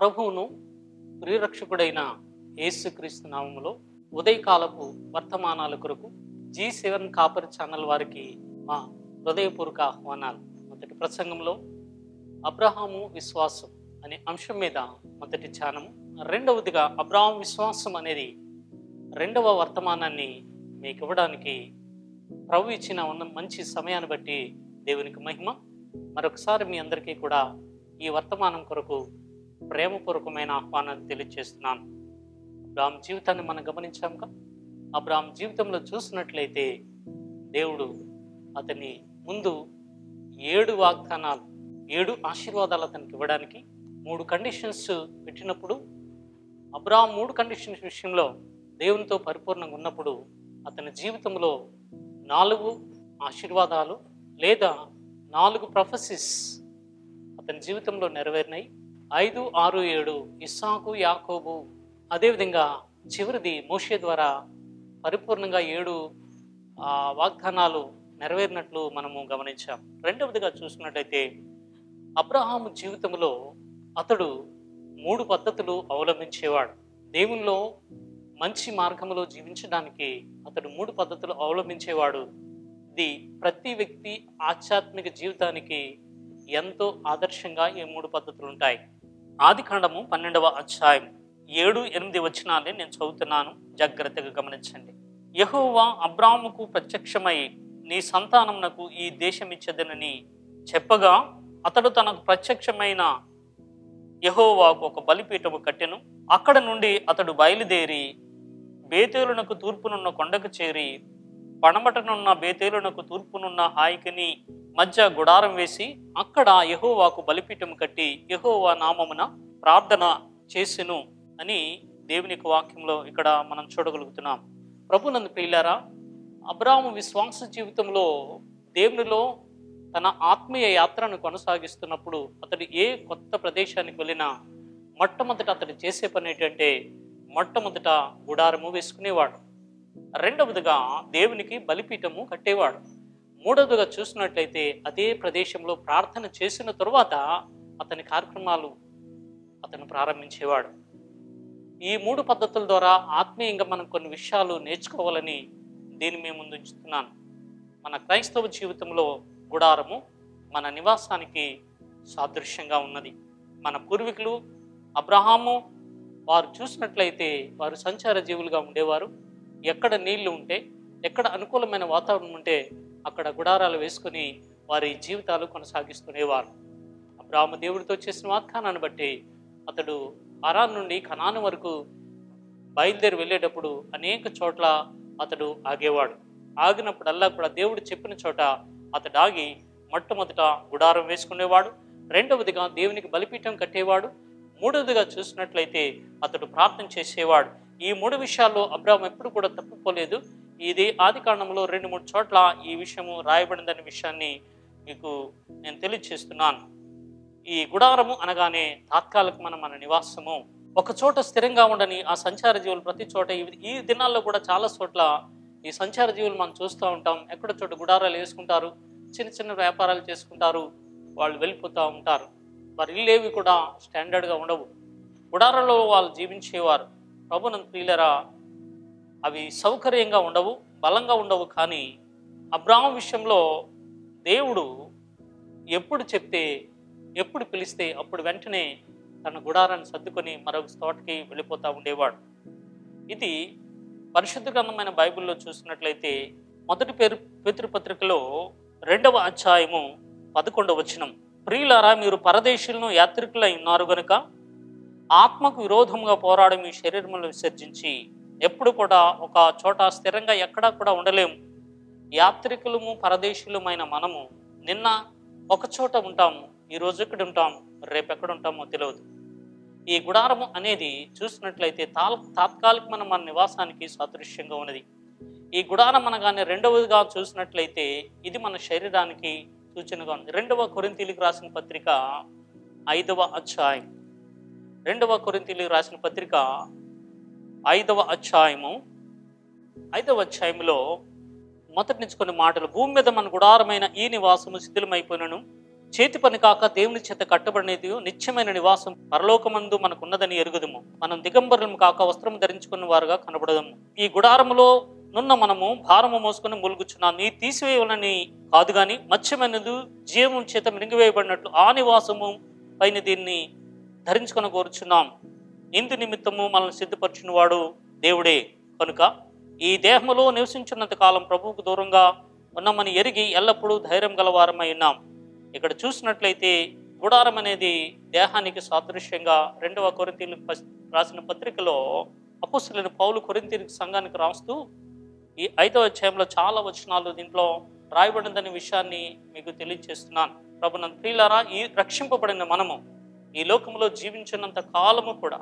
ప్రభువును ప్రియరక్షకుడైన యేసుక్రీస్తు నామములో ఉదయకాలపు వర్తమానాల కొరకు జీ సెవెన్ కాపర్ ఛానల్ వారికి మా హృదయపూర్వక ఆహ్వానాలు. మొదటి ప్రసంగంలో అబ్రహాము విశ్వాసం అనే అంశం మీద మొదటి ధ్యానము. రెండవదిగా అబ్రహాం విశ్వాసం అనేది రెండవ వర్తమానాన్ని మీకు ఇవ్వడానికి ప్రభు ఇచ్చిన ఉన్న మంచి సమయాన్ని బట్టి దేవునికి మహిమ. మరొకసారి మీ అందరికీ కూడా ఈ వర్తమానం కొరకు ప్రేమపూర్వకమైన ఆహ్వానాన్ని తెలియజేస్తున్నాను అబ్రాహం జీవితాన్ని మనం గమనించాముగా అబ్రాహం జీవితంలో చూసినట్లయితే దేవుడు అతని ముందు ఏడు వాగ్దానాలు ఏడు ఆశీర్వాదాలు అతనికి ఇవ్వడానికి మూడు కండిషన్స్ పెట్టినప్పుడు అబ్రాహం మూడు కండిషన్స్ విషయంలో దేవునితో పరిపూర్ణంగా ఉన్నప్పుడు అతని జీవితంలో నాలుగు ఆశీర్వాదాలు లేదా నాలుగు ప్రొఫెసిస్ అతని జీవితంలో నెరవేరినాయి. ఐదు ఆరు ఏడు ఇస్సాకు యాకోబు. అదేవిధంగా చివరిది మోషే ద్వారా పరిపూర్ణంగా ఏడు వాగ్దానాలు నెరవేరినట్లు మనము గమనించాం. రెండవదిగా చూసుకున్నట్లయితే అబ్రహాము జీవితంలో అతడు మూడు పద్ధతులు అవలంబించేవాడు. దేవుల్లో మంచి మార్గంలో జీవించడానికి అతడు మూడు పద్ధతులు అవలంబించేవాడు. ఇది ప్రతి వ్యక్తి ఆధ్యాత్మిక జీవితానికి ఎంతో ఆదర్శంగా ఈ మూడు పద్ధతులు ఉంటాయి ఆది కాండము పన్నెండవ అధ్యాయం ఏడు ఎనిమిది వచ్చినాలే నేను చదువుతున్నాను. జాగ్రత్తగా గమనించండి. యహోవా అబ్రాముకు ప్రత్యక్షమై నీ సంతానమునకు ఈ దేశమిచ్చదనని చెప్పగా అతడు తనకు ప్రత్యక్షమైన యహోవాకు ఒక బలిపీఠము కట్టెను. అక్కడ నుండి అతడు బయలుదేరి బేతేలునకు తూర్పునున్న కొండకు చేరి పడమటనున్న బేతేలునకు తూర్పునున్న హాయికిని మధ్య గుడారం వేసి అక్కడ యహోవాకు బలిపీఠం కట్టి యహోవా నామమున ప్రార్థన చేసెను అని దేవుని యొక్క వాక్యంలో ఇక్కడ మనం చూడగలుగుతున్నాం. ప్రభునందు ప్రియులారా అబ్రాహము విశ్వాస జీవితంలో దేవునిలో తన ఆత్మీయ యాత్రను కొనసాగిస్తున్నప్పుడు అతడు ఏ కొత్త ప్రదేశానికి వెళ్ళినా మొట్టమొదట అతడు చేసే పని ఏంటంటే మొట్టమొదట గుడారము వేసుకునేవాడు. రెండవదిగా దేవునికి బలిపీఠము కట్టేవాడు. మూడవదిగా చూసినట్లయితే అదే ప్రదేశంలో ప్రార్థన చేసిన తరువాత అతని కార్యక్రమాలు అతను ప్రారంభించేవాడు. ఈ మూడు పద్ధతుల ద్వారా ఆత్మీయంగా మనం కొన్ని విషయాలు నేర్చుకోవాలని దీన్ని మేము ముందుంచుతున్నాను. మన క్రైస్తవ జీవితంలో గుడారము మన నివాసానికి సాదృశ్యంగా ఉన్నది. మన పూర్వీకులు అబ్రహాము వారు చూసినట్లయితే వారు సంచార జీవులుగా ఉండేవారు. ఎక్కడ నీళ్ళు ఉంటే ఎక్కడ అనుకూలమైన వాతావరణం ఉంటే అక్కడ గుడారాలు వేసుకుని వారి జీవితాలు కొనసాగిస్తునేవారు. అబ్రాహ్మ దేవుడితో చేసిన వాగ్దానాన్ని బట్టి అతడు అరాన్ నుండి కనాను వరకు బయలుదేరి వెళ్ళేటప్పుడు అనేక చోట్ల అతడు ఆగేవాడు. ఆగినప్పుడల్లా కూడా దేవుడు చెప్పిన చోట అతడు ఆగి మొట్టమొదట గుడారం వేసుకునేవాడు. రెండవదిగా దేవునికి బలిపీఠం కట్టేవాడు. మూడవదిగా చూసినట్లయితే అతడు ప్రార్థన చేసేవాడు. ఈ మూడు విషయాల్లో అబ్రాహం ఎప్పుడు కూడా తప్పిపోలేదు. ఇది ఆది కాండంలో రెండు మూడు చోట్ల ఈ విషయము రాయబడిందనే విషయాన్ని మీకు నేను తెలియజేస్తున్నాను. ఈ గుడారము అనగానే తాత్కాలికమైన మన నివాసము. ఒక చోట స్థిరంగా ఉండని ఆ సంచార జీవులు ప్రతి చోట ఈ దినాల్లో కూడా చాలా చోట్ల ఈ సంచార జీవులు మనం చూస్తూ ఉంటాం. ఎక్కడ చోట గుడారాలు వేసుకుంటారు చిన్న చిన్న వ్యాపారాలు చేసుకుంటారు వాళ్ళు వెళ్ళిపోతూ ఉంటారు. వారి ఇల్లేవి కూడా స్టాండర్డ్గా ఉండవు. గుడారంలో వాళ్ళు జీవించేవారు. ప్రభునంత ప్రియులరా అవి సౌకర్యంగా ఉండవు బలంగా ఉండవు. కానీ అబ్రాహం విషయంలో దేవుడు ఎప్పుడు చెప్తే ఎప్పుడు పిలిస్తే అప్పుడు వెంటనే తన గుడారాన్ని సర్దుకొని మరొక తోటకి వెళ్ళిపోతూ ఉండేవాడు. ఇది పరిశుద్ధ గ్రంథమైన బైబిల్లో చూసినట్లయితే మొదటి పేరు పితృపత్రికలో రెండవ అధ్యాయము పదకొండవ వచనం. ప్రియులారా మీరు పరదేశులను యాత్రికులై ఉన్నారు గనుక ఆత్మకు విరోధంగా పోరాడి మీ శరీరములను విసర్జించి ఎప్పుడు కూడా ఒక చోట స్థిరంగా ఎక్కడా కూడా ఉండలేము. యాత్రికులము పరదేశులమైన మనము నిన్న ఒక చోట ఉంటాము ఈ రోజు ఎక్కడ రేపు ఎక్కడ ఉంటామో తెలియదు ఈ గుడారము అనేది చూసినట్లయితే తాల్ తాత్కాలికమైన మన నివాసానికి సాదృశ్యంగా ఉన్నది. ఈ గుడారం అనగానే రెండవదిగా చూసినట్లయితే ఇది మన శరీరానికి సూచనగా ఉంది. రెండవ కొరింతీలకు రాసిన పత్రిక ఐదవ అధ్యాయం. రెండవ కొరింతీలకు రాసిన పత్రిక ఐదవ అధ్యాయము. ఐదవ అధ్యాయంలో మొదటి నుంచి కొన్ని మాటలు. భూమి మీద మన గుడారమైన ఈ నివాసము శిథిలమైపోయినను. చేతి పని కాక దేవుని చేత కట్టబడినది నిత్యమైన నివాసం పరలోకమందు మనకున్నదని ఎరుగుదము. మనం దిగంబరులం కాక వస్త్రం ధరించుకున్న వారుగా కనబడదము. ఈ గుడారములో నున్న మనము భారము మోసుకుని ములుగుచున్నాం నీ తీసివేయవలని కాదు గాని మత్స్యమైనది జీవం చేత మింగివేయబడినట్లు ఆ నివాసము పైన దీన్ని ధరించుకొని కోరుచున్నాం ఇందు నిమిత్తము మనల్ని సిద్ధపరిచిన వాడు దేవుడే. కనుక ఈ దేహములో నివసించినంత కాలం ప్రభువుకు దూరంగా ఉన్నామని ఎరిగి ఎల్లప్పుడూ ధైర్యం గలవారమై ఉన్నాం. ఇక్కడ చూసినట్లయితే గుడారం అనేది దేహానికి సాదృశ్యంగా రెండవ కొరింతీలు రాసిన పత్రికలో అపుస్తులైన పౌలు కొరింతీలకు సంఘానికి రాస్తూ ఈ ఐదవ అధ్యాయంలో చాలా వచనాలు దీంట్లో రాయబడిందనే విషయాన్ని మీకు తెలియజేస్తున్నాను. ప్రభు నన్ను ప్రియులారా ఈ రక్షింపబడిన మనము ఈ లోకంలో జీవించినంత కాలము కూడా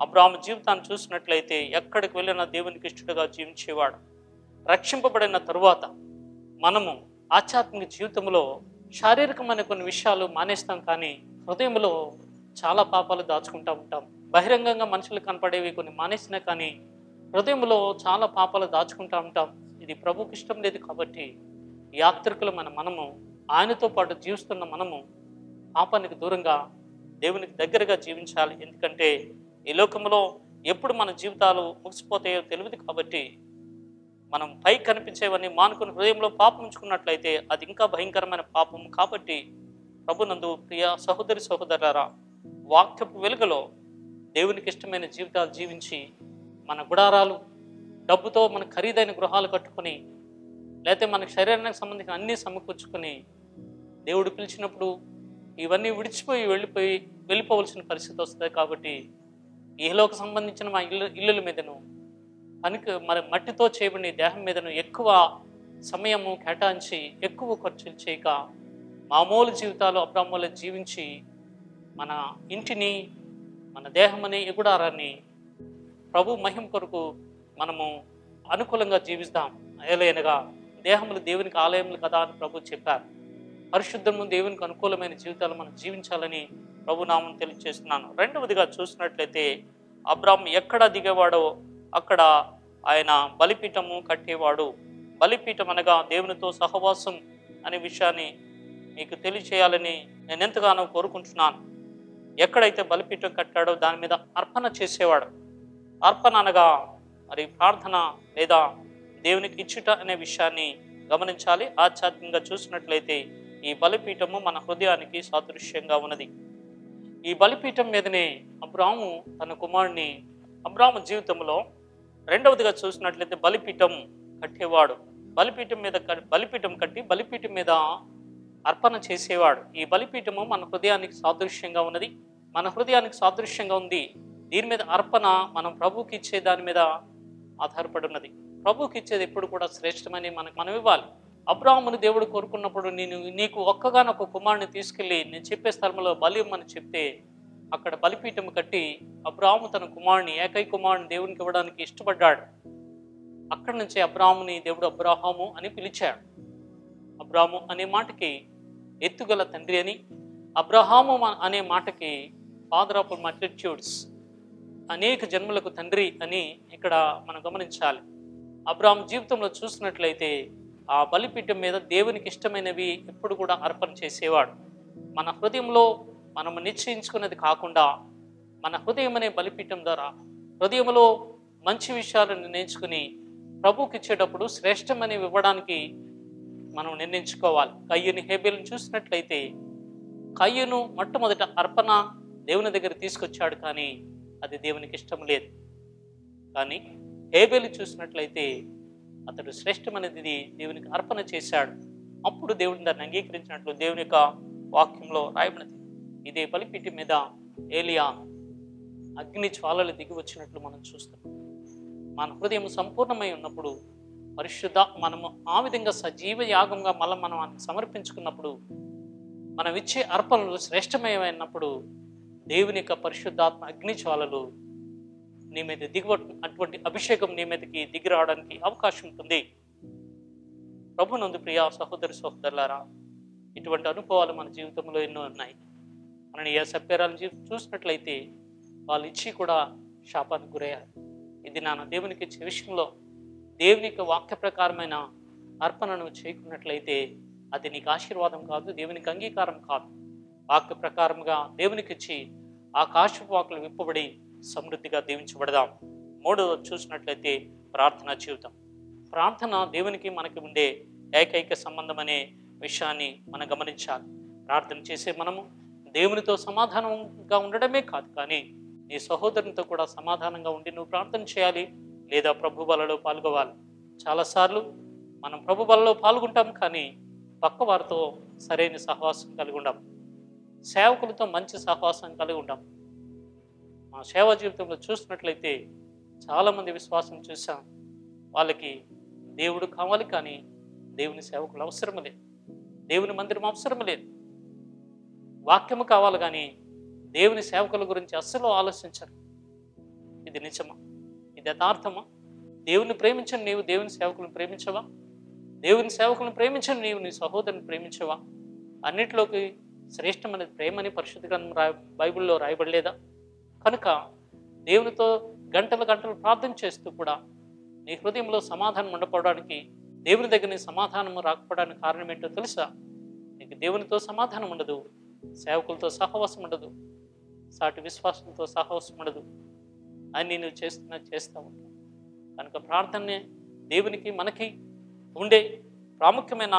అబ్రాహ్మ జీవితాన్ని చూసినట్లయితే ఎక్కడికి వెళ్ళినా దేవునికి ఇష్టడుగా జీవించేవాడు. రక్షింపబడిన తరువాత మనము ఆధ్యాత్మిక జీవితంలో శారీరకమైన కొన్ని విషయాలు మానేస్తాం కానీ హృదయంలో చాలా పాపాలు దాచుకుంటూ ఉంటాం. బహిరంగంగా మనుషులు కనపడేవి కొన్ని మానేసినా కానీ హృదయంలో చాలా పాపాలు దాచుకుంటూ ఉంటాం. ఇది ప్రభుకి ఇష్టం లేదు కాబట్టి యాత్రికులు మన మనము ఆయనతో పాటు జీవిస్తున్న మనము పాపానికి దూరంగా దేవునికి దగ్గరగా జీవించాలి. ఎందుకంటే ఈ లోకంలో ఎప్పుడు మన జీవితాలు ముగిసిపోతాయో తెలియదు కాబట్టి మనం పై కనిపించేవన్నీ మానుకుని హృదయంలో పాపం ఉంచుకున్నట్లయితే అది ఇంకా భయంకరమైన పాపం కాబట్టి ప్రభునందు ప్రియ సహోదరి సహోదరారా వాక్యపు వెలుగులో దేవునికి ఇష్టమైన జీవితాలు జీవించి మన గుడారాలు డబ్బుతో మన ఖరీదైన గృహాలు కట్టుకొని లేకపోతే మన శరీరానికి సంబంధించిన అన్నీ సమకూర్చుకొని దేవుడు పిలిచినప్పుడు ఇవన్నీ విడిచిపోయి వెళ్ళిపోయి వెళ్ళిపోవలసిన పరిస్థితి వస్తుంది కాబట్టి ఈలోకి సంబంధించిన మా ఇల్లు ఇల్లుల మీదను పనికి మరి మట్టితో చేయబడిన దేహం మీదను ఎక్కువ సమయము కేటాయించి ఎక్కువ ఖర్చులు చేయక మామూలు జీవితాలు అబ్రాహ్మూలు జీవించి మన ఇంటిని మన దేహమని ఎగుడారాన్ని ప్రభు మహిమ కొరకు మనము అనుకూలంగా జీవిస్తాం. ఏలైనగా దేహములు దేవునికి ఆలయములు కదా అని ప్రభు చెప్పారు. పరిశుద్ధము దేవునికి అనుకూలమైన జీవితాలు మనం జీవించాలని ప్రభునామం తెలియజేస్తున్నాను రెండవదిగా చూసినట్లయితే అబ్రాహం ఎక్కడ దిగేవాడో అక్కడ ఆయన బలిపీఠము కట్టేవాడు. బలిపీఠం అనగా దేవునితో సహవాసం అనే విషయాన్ని మీకు తెలియచేయాలని నేను ఎంతగానో కోరుకుంటున్నాను. ఎక్కడైతే బలిపీఠం కట్టాడో దాని మీద అర్పణ చేసేవాడు. అర్పణ అనగా మరి ప్రార్థన లేదా దేవునికి ఇచ్చుట అనే విషయాన్ని గమనించాలి. ఆధ్యాత్మికంగా చూసినట్లయితే ఈ బలిపీఠము మన హృదయానికి సాదృశ్యంగా ఉన్నది. ఈ బలిపీఠం మీదనే అబ్రాము తన కుమారుని అబ్రాము జీవితంలో రెండవదిగా చూసినట్లయితే బలిపీఠం కట్టేవాడు. బలిపీఠం మీద బలిపీఠం కట్టి బలిపీఠం మీద అర్పణ చేసేవాడు. ఈ బలిపీఠము మన హృదయానికి సాదృశ్యంగా ఉన్నది. మన హృదయానికి సాదృశ్యంగా ఉంది. దీని మీద అర్పణ మనం ప్రభుకి ఇచ్చే దాని మీద ఆధారపడి ఉన్నది. ప్రభుకి ఇచ్చేది ఎప్పుడు కూడా శ్రేష్టమని మనకు మనం ఇవ్వాలి. అబ్రాహ్ముని దేవుడు కోరుకున్నప్పుడు నేను నీకు ఒక్కగానొక కుమారుని తీసుకెళ్ళి నేను చెప్పే స్థలంలో బలిమ్మని చెప్తే అక్కడ బలిపీఠం కట్టి అబ్రాహ్ము తన కుమారుని ఏకై కుమారుని దేవునికి ఇవ్వడానికి ఇష్టపడ్డాడు. అక్కడి నుంచి అబ్రాహ్ముని దేవుడు అబ్రాహాము అని పిలిచాడు. అబ్రాహము అనే మాటకి ఎత్తుగల తండ్రి అని అబ్రహాము అనే మాటకి ఫాదర్ ఆఫ్ మల్టిట్యూడ్స్ అనేక జన్మలకు తండ్రి అని ఇక్కడ మనం గమనించాలి. అబ్రాహం జీవితంలో చూసినట్లయితే ఆ బలిపీఠం మీద దేవునికి ఇష్టమైనవి ఎప్పుడు కూడా అర్పణ చేసేవాడు. మన హృదయంలో మనం నిశ్చయించుకున్నది కాకుండా మన హృదయం అనే బలిపీఠం ద్వారా హృదయంలో మంచి విషయాలను నిర్ణయించుకుని ప్రభుకి ఇచ్చేటప్పుడు శ్రేష్టమనేవి ఇవ్వడానికి మనం నిర్ణయించుకోవాలి. కయ్యని హేబేలను చూసినట్లయితే కయ్యను మొట్టమొదట అర్పణ దేవుని దగ్గర తీసుకొచ్చాడు కానీ అది దేవునికి ఇష్టం లేదు. కానీ హేబేలు చూసినట్లయితే అతడు శ్రేష్టమైనది దేవునికి అర్పణ చేశాడు. అప్పుడు దేవుడిని దాన్ని అంగీకరించినట్లు దేవుని యొక్క వాక్యంలో రాయబడినది. ఇదే బలిపీఠి మీద ఏలియా అగ్ని జ్వాలలు దిగి వచ్చినట్లు మనం చూస్తాం. మన హృదయం సంపూర్ణమై ఉన్నప్పుడు పరిశుద్ధ మనము ఆ విధంగా సజీవ యాగంగా మళ్ళీ మనం సమర్పించుకున్నప్పుడు మనం ఇచ్చే అర్పణలు శ్రేష్టమైనప్పుడు దేవుని యొక్క పరిశుద్ధాత్మ అగ్ని జ్వాలలు నీ మీద దిగువ అటువంటి అభిషేకం నీ మీదకి దిగి రావడానికి అవకాశం ఉంటుంది. ప్రభునందు ప్రియా సహోదరి సహోదరులారా ఇటువంటి అనుభవాలు మన జీవితంలో ఎన్నో ఉన్నాయి. మనం ఏ సభ్యరాలను చూసినట్లయితే వాళ్ళు ఇచ్చి కూడా శాపానికి గురయ్యారు. ఇది నాన్న దేవునికి ఇచ్చే విషయంలో దేవుని యొక్క వాక్య ప్రకారమైన అర్పణను చేయకున్నట్లయితే అది నీకు ఆశీర్వాదం కాదు దేవునికి అంగీకారం కాదు. వాక్య ప్రకారంగా దేవునికి ఇచ్చి ఆకాశపు వాకులు విప్పబడి సమృద్ధిగా దీవించబడదాం. మూడవ చూసినట్లయితే ప్రార్థనా జీవితం. ప్రార్థన దేవునికి మనకి ఉండే ఏకైక సంబంధం అనే విషయాన్ని మనం గమనించాలి. ప్రార్థన చేసే మనము దేవునితో సమాధానంగా ఉండడమే కాదు కానీ నీ సహోదరునితో కూడా సమాధానంగా ఉండి నువ్వు ప్రార్థన చేయాలి లేదా ప్రభు బలలో పాల్గొవాలి. చాలాసార్లు మనం ప్రభు బలలో పాల్గొంటాం కానీ పక్క వారితో సరైన సహవాసం కలిగి ఉండం. సేవకులతో మంచి సహవాసం కలిగి ఉండం. మా సేవా జీవితంలో చూసినట్లయితే చాలామంది విశ్వాసం చూసాం వాళ్ళకి దేవుడు కావాలి కానీ దేవుని సేవకులు అవసరం లేదు. దేవుని మందిరం అవసరం లేదు. వాక్యము కావాలి కానీ దేవుని సేవకుల గురించి అస్సలు ఆలోచించరు. ఇది నిజమా? ఇది యథార్థమా? దేవుని ప్రేమించని నీవు దేవుని సేవకులను ప్రేమించవా? దేవుని సేవకులను ప్రేమించని నీవు నీ సహోదరుని ప్రేమించవా? అన్నిటిలోకి శ్రేష్టమైనది ప్రేమని పరిశుద్ధ గ్రంథం రా బైబిల్లో రాయబడలేదా? కనుక దేవునితో గంటలు గంటలు ప్రార్థన చేస్తూ కూడా నీ హృదయంలో సమాధానం ఉండకపోవడానికి దేవుని దగ్గర నీ సమాధానం రాకపోవడానికి కారణం ఏంటో తెలుసా? నీకు దేవునితో సమాధానం ఉండదు సేవకులతో సహవాసం ఉండదు సాటి విశ్వాసంతో సహవాసం ఉండదు. అని నువ్వు చేస్తున్నా చేస్తూ ఉంటావు కనుక ప్రార్థనే దేవునికి మనకి ఉండే ప్రాముఖ్యమైన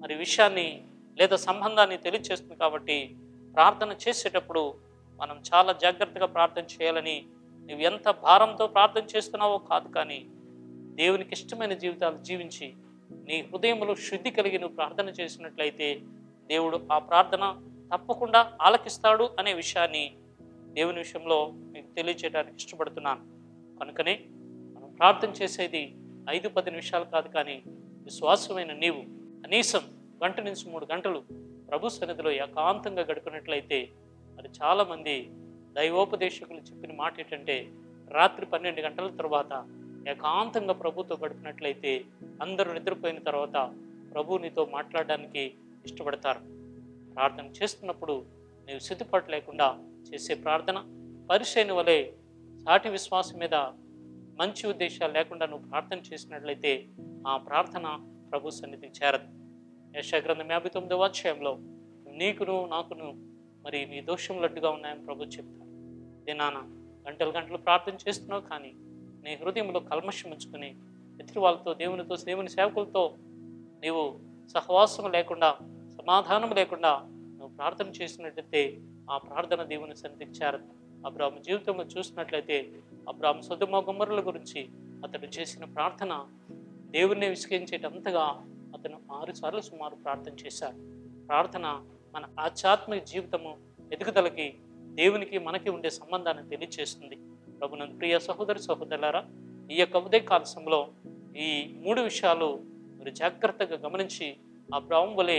మరి విషయాన్ని లేదా సంబంధాన్ని తెలియచేస్తుంది కాబట్టి ప్రార్థన చేసేటప్పుడు మనం చాలా జాగ్రత్తగా ప్రార్థన చేయాలని నువ్వు ఎంత భారంతో ప్రార్థన చేస్తున్నావో కాదు కానీ దేవునికి ఇష్టమైన జీవితాలు జీవించి నీ హృదయంలో శుద్ధి కలిగి నువ్వు ప్రార్థన చేసినట్లయితే దేవుడు ఆ ప్రార్థన తప్పకుండా ఆలకిస్తాడు అనే విషయాన్ని దేవుని విషయంలో మీకు తెలియచేయడానికి ఇష్టపడుతున్నాను. కనుకనే మనం ప్రార్థన చేసేది ఐదు పది నిమిషాలు కాదు కానీ విశ్వాసమైన నీవు కనీసం గంట నుంచి మూడు గంటలు ప్రభు సన్నిధిలో ఏకాంతంగా గడుపునట్లయితే మరి చాలామంది దైవోపదేశకులు చెప్పిన మాట ఏంటంటే రాత్రి పన్నెండు గంటల తర్వాత ఏకాంతంగా ప్రభుతో గడిపినట్లయితే అందరూ నిద్రపోయిన తర్వాత ప్రభు నీతో మాట్లాడడానికి ఇష్టపడతారు. ప్రార్థన చేస్తున్నప్పుడు నీవు సిద్ధపాటు లేకుండా చేసే ప్రార్థన పరిశైన వలె సాటి విశ్వాసం మీద మంచి ఉద్దేశాలు లేకుండా నువ్వు ప్రార్థన చేసినట్లయితే ఆ ప్రార్థన ప్రభు సన్నిధికి చేరదు. యశగ్రంథం యాభై తొమ్మిదవ అధ్యాయంలో నీకును నాకును మరి మీ దోషం లడ్డుగా ఉన్నాయని ప్రభు చెప్తారు. దినాన గంటలు గంటలు ప్రార్థన చేస్తున్నావు కానీ నీ హృదయంలో కల్మషం ఉంచుకుని ఎదుటి వాళ్ళతో దేవునితో దేవుని సేవకులతో నీవు సహవాసం లేకుండా సమాధానం లేకుండా నువ్వు ప్రార్థన చేసినట్లయితే ఆ ప్రార్థన దేవుని సన్నిధికి చేరదు. అబ్రాహ్మ జీవితంలో చూసినట్లయితే అబ్రాహ్మ సొదుమ గుమ్మరుల గురించి అతడు చేసిన ప్రార్థన దేవుణ్ణి విసిగించేటంతగా అతను ఆరు సార్లు సుమారు ప్రార్థన చేశారు ప్రార్థన మన ఆధ్యాత్మిక జీవితము ఎదుగుదలకి దేవునికి మనకి ఉండే సంబంధాన్ని తెలియచేస్తుంది. ప్రభునందు ప్రియ సహోదరి సహోదరులారా ఈ యొక్క ఉదయకాల సమయంలో ఈ మూడు విషయాలు మీరు జాగ్రత్తగా గమనించి ఆ ప్రభావం వలె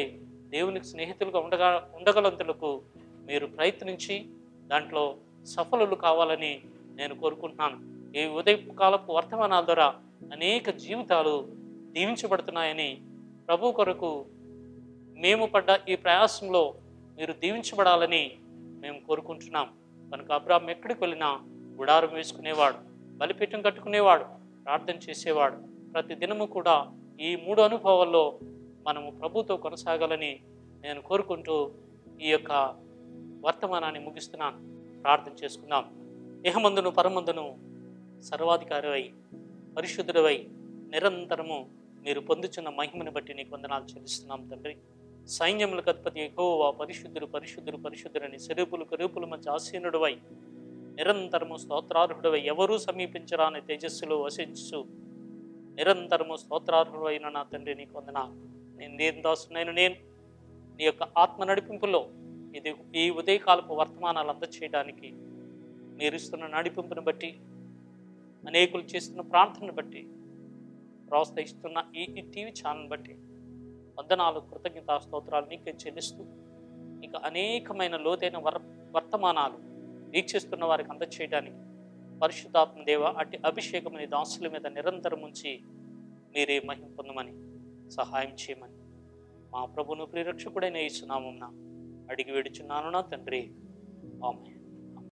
దేవునికి స్నేహితులుగా ఉండగా ఉండగలంతులకు మీరు ప్రయత్నించి దాంట్లో సఫలులు కావాలని నేను కోరుకుంటున్నాను. ఈ ఉదయకాలపు వర్తమానాల ద్వారా అనేక జీవితాలు దీవించబడుతున్నాయని ప్రభు కొరకు మేము పడ్డ ఈ ప్రయాసంలో మీరు దీవించబడాలని మేము కోరుకుంటున్నాం. కనుక అబ్రాహం ఎక్కడికి వెళ్ళినా గుడారం వేసుకునేవాడు బలిపీఠం కట్టుకునేవాడు ప్రార్థన చేసేవాడు. ప్రతి దినము కూడా ఈ మూడు అనుభవాల్లో మనము ప్రభుతో కొనసాగాలని నేను కోరుకుంటూ ఈ యొక్క వర్తమానాన్ని ముగిస్తున్నాను. ప్రార్థన చేసుకుందాం. ఇహమందును పరమందును సర్వాధికారివై పరిశుద్ధుడవై నిరంతరము మీరు పొందుచున్న మహిమను బట్టి నీకు వందనాలు చెల్లిస్తున్నాం తండ్రి. సైన్యములకు అధిపతి ఎక్కువ పరిశుద్ధుడు పరిశుద్ధుడు పరిశుద్ధుడని సెరుపులు కరుపుల మధ్య ఆసీనుడువై నిరంతరము స్తోత్రార్హుడవై ఎవరూ సమీపించరాని తేజస్సులో వసించు. నిరంతరము స్తోత్రార్హుడైన నా తండ్రి నీకు వందనాలు. నేను దేని దాసునైన నేను? నీ యొక్క ఆత్మ నడిపింపులో ఇది ఈ ఉదయకాలపు వర్తమానాలు అందచేయడానికి మీరు ఇస్తున్న నడిపింపును బట్టి అనేకులు చేస్తున్న ప్రార్థనను బట్టి ప్రోత్సహిస్తున్న ఈ టీవీ ఛానల్ బట్టి వందనాలు కృతజ్ఞత స్తోత్రాలు నీకే చెల్లిస్తూ ఇంకా అనేకమైన లోతైన వర్ వర్తమానాలు వీక్షిస్తున్న వారికి అందచేయడానికి పరిశుద్ధాత్మ దేవ అట్టి అభిషేకం నీ దాసుల మీద నిరంతరం ఉంచి మీరే మహిం పొందమని సహాయం చేయమని మా ప్రభును ప్రిరక్షకుడైన ఇస్తున్నామున్నా అడిగి వేడుచున్నాను నా తండ్రి. ఆమె